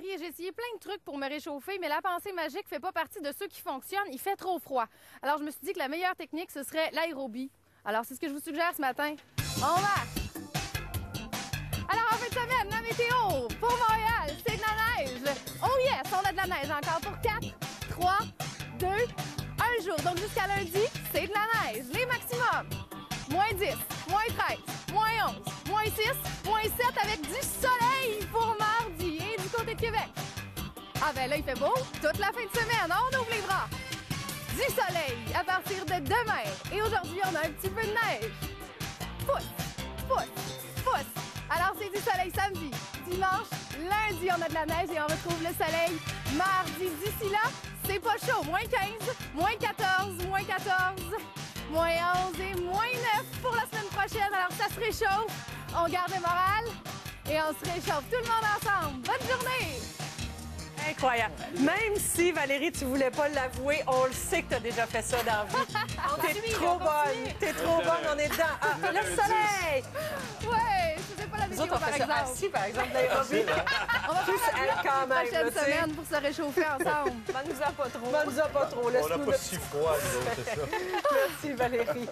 J'ai essayé plein de trucs pour me réchauffer, mais la pensée magique fait pas partie de ceux qui fonctionnent. Il fait trop froid. Alors je me suis dit que la meilleure technique, ce serait l'aérobie. Alors c'est ce que je vous suggère ce matin. On va! Alors en fin de semaine, la météo pour Montréal, c'est de la neige. Oh yes, on a de la neige encore pour 4, 3, 2, 1 jour. Donc jusqu'à lundi, c'est de la neige. Les maximums, moins 10, moins 13, moins 11, moins 6, Québec. Ah ben là, il fait beau toute la fin de semaine. On ouvre les bras. Du soleil à partir de demain. Et aujourd'hui, on a un petit peu de neige. Pousse, pousse, pousse. Alors, c'est du soleil samedi. Dimanche, lundi, on a de la neige et on retrouve le soleil mardi. D'ici là, c'est pas chaud. Moins 15, moins 14, moins 14, moins 11 et moins 9 pour la semaine prochaine. Alors, ça se réchauffe. On garde le moral et on se réchauffe tout le monde ensemble. Incroyable. Même si, Valérie, tu voulais pas l'avouer, on le sait que tu as déjà fait ça dans la vie. T'es trop on bonne. T'es trop bonne, on est dedans. Ah, le soleil! Ouais, c'est pas la autres, on par fait ça exemple. assis, par exemple, l'aérobie. On va faire quand la même, prochaine là, semaine pour se réchauffer ensemble. Ben, nous a pas trop. Ben, nous a pas trop. On n'a pas si froid, c'est ça. Merci, Valérie.